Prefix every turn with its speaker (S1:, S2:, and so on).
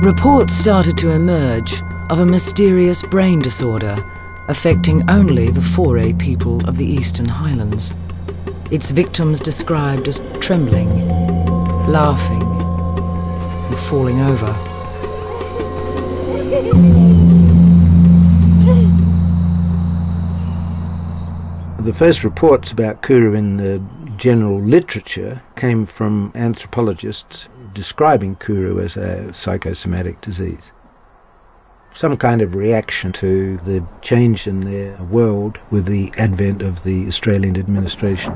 S1: Reports started to emerge of a mysterious brain disorder affecting only the Fore people of the Eastern Highlands. Its victims described as trembling, laughing, and falling over.
S2: The first reports about Kuru in the general literature came from anthropologists describing Kuru as a psychosomatic disease. Some kind of reaction to the change in their world with the advent of the Australian administration.